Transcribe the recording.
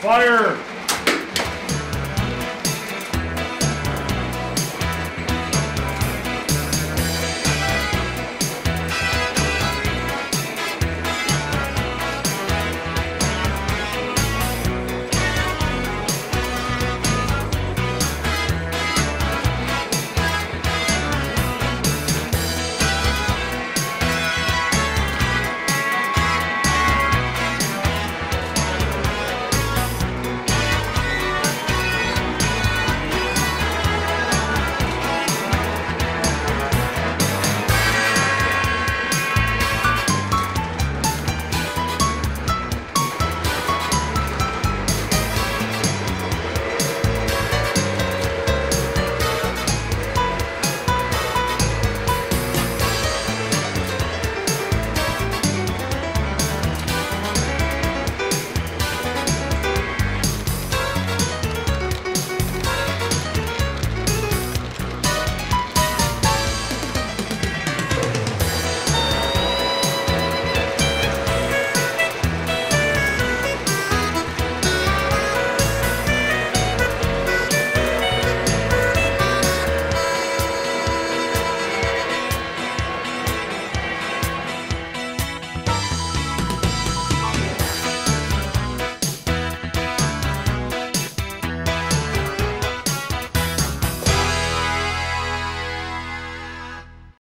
Fire!